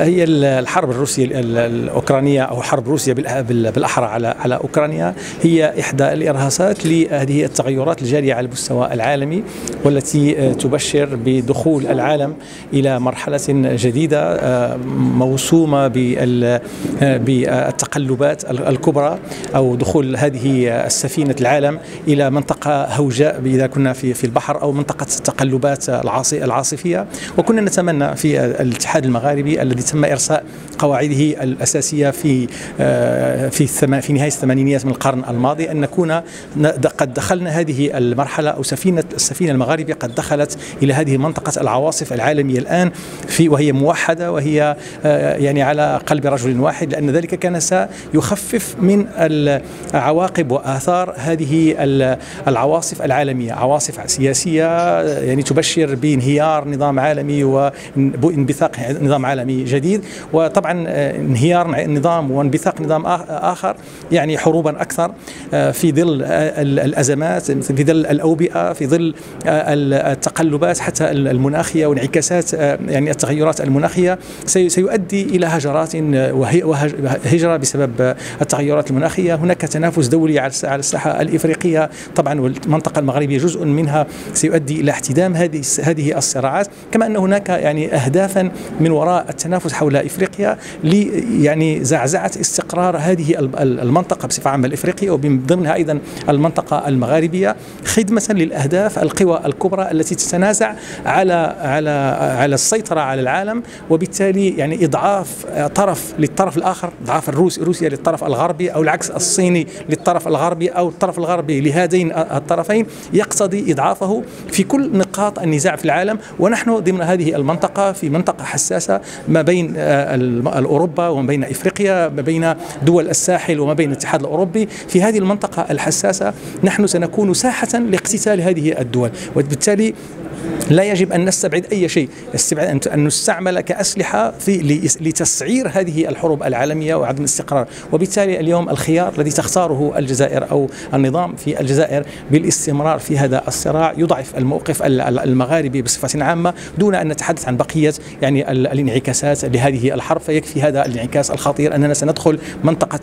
هي الحرب الروسية الأوكرانية أو حرب روسيا بالأحرى على على أوكرانيا. هي إحدى الإرهاصات لهذه التغيرات الجارية على المستوى العالمي والتي تبشر بدخول العالم إلى مرحلة جديدة موسومة بالتقلبات الكبرى أو دخول هذه السفينة العالم إلى منطقة هوجاء إذا كنا في في البحر أو منطقة التقلبات العاصفية. وكنا نتمنى في الاتحاد المغاربي الذي تم إرساء قواعده الأساسية في في في نهاية الثمانينيات من القرن الماضي. أن نكون قد دخلنا هذه المرحلة أو سفينة السفينة المغاربية قد دخلت إلى هذه منطقه العواصف العالمية الآن في وهي موحدة وهي يعني على قلب رجل واحد لأن ذلك كان سيخفف من عواقب وآثار هذه العواصف العالمية. عواصف سياسية يعني تبشر بانهيار نظام عالمي وانبثاق نظام عالمي جديد. وطبعا انهيار النظام وانبثاق نظام آخر يعني حروبا أكثر في ظل الأزمات في ظل الأوبئة في ظل التقلبات حتى المناخية وانعكاسات يعني التغيرات المناخية سيؤدي إلى هجرات وهجره بسبب التغيرات المناخية. هناك تنافس دولي على الساحة الإفريقية. طبعا والمنطقة المغربية جزء منها سيؤدي إلى احتدام هذه هذه الصراعات. كما أن هناك يعني اهدافا من وراء التنافس حول إفريقيا يعني زعزعة استقرار هذه المنطقة بصفة عامة الإفريقية ومن ضمنها أيضا المنطقة المغاربية خدمة للأهداف القوى الكبرى التي تتنازع على على على السيطرة على العالم وبالتالي يعني إضعاف طرف للطرف الآخر إضعاف الروس روسيا للطرف الغربي أو العكس الصيني للطرف الغربي أو الطرف الغربي لهذين الطرفين يقتضي إضعافه في كل نقاط النزاع في العالم ونحن ضمن هذه المنطقة في منطقة حساسة ما بين أوروبا وما بين إفريقيا ما بين دول الساحل وما بين الاتحاد الأوروبي. في هذه المنطقة الحساسة نحن سنكون ساحة لاقتتال هذه الدول. وبالتالي لا يجب أن نستبعد أي شيء. استبعاد أن نستعمل كأسلحة في لتسعير هذه الحروب العالمية وعدم الاستقرار. وبالتالي اليوم الخيار الذي تختاره الجزائر أو النظام في الجزائر بالاستمرار في هذا الصراع يضعف الموقف المغاربي بصفة عامة دون أن نتحدث عن بقية يعني الانعكاسات لهذه الحرب. فيكفي هذا الانعكاس الخطير أننا سندخل منطقة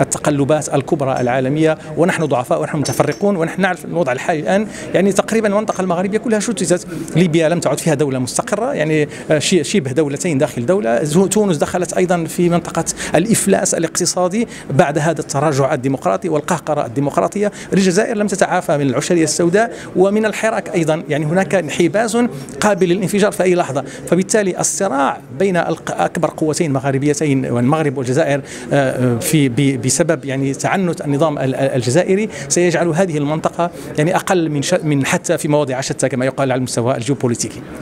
التقلبات الكبرى العالمية. ونحن ضعفاء ونحن متفرقون ونحن نعرف الوضع الحالي الآن. يعني تقريبا المنطقة المغربيه كلها شتتت ليبيا لم تعد فيها دولة مستقرة يعني شبه دولتين داخل دولة. تونس دخلت أيضا في منطقة الإفلاس الاقتصادي بعد هذا التراجع الديمقراطي والقهقرة الديمقراطية. الجزائر لم تتعافى من العشرية السوداء ومن الحراك أيضا يعني هناك انحباس قابل للانفجار في أي لحظة. فبالتالي الصراع بين أكبر قوتين مغاربيتين والمغرب والجزائر في بسبب يعني تعنت النظام الجزائري سيجعل هذه المنطقة يعني أقل من من حتى في مواضع شتى كما يقال. على المستوى الجيوبوليتيكي.